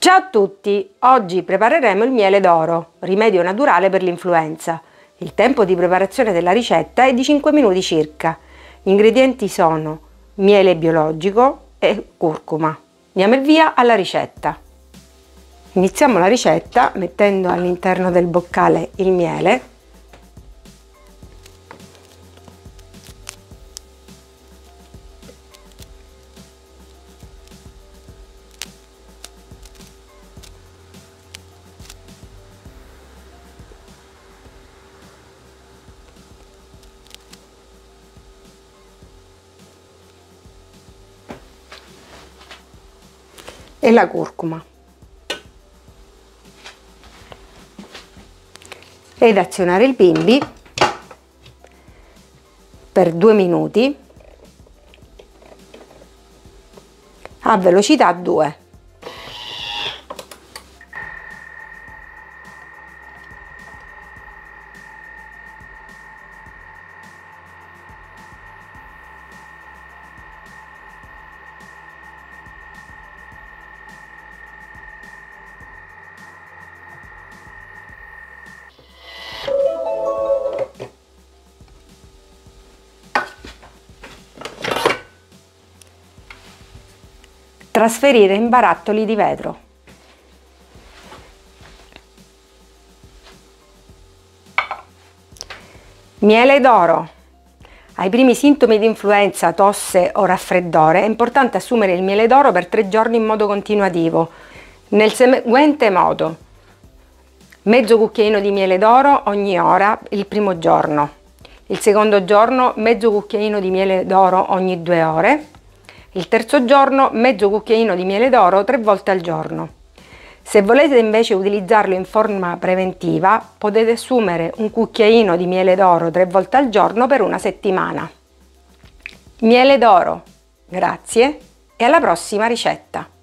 Ciao a tutti! Oggi prepareremo il miele d'oro, rimedio naturale per l'influenza. Il tempo di preparazione della ricetta è di 5 minuti circa. Gli ingredienti sono miele biologico e curcuma. Diamo il via alla ricetta. Iniziamo la ricetta mettendo all'interno del boccale il miele e la curcuma. Ed azionare il bimbi per due minuti a velocità 2 Trasferire in barattoli di vetro. Miele d'oro. Ai primi sintomi di influenza, tosse o raffreddore è importante assumere il miele d'oro per tre giorni in modo continuativo, nel seguente modo. Mezzo cucchiaino di miele d'oro ogni ora il primo giorno. Il secondo giorno mezzo cucchiaino di miele d'oro ogni due ore il terzo giorno mezzo cucchiaino di miele d'oro tre volte al giorno. Se volete invece utilizzarlo in forma preventiva, potete assumere un cucchiaino di miele d'oro tre volte al giorno per una settimana. Miele d'oro. Grazie e alla prossima ricetta!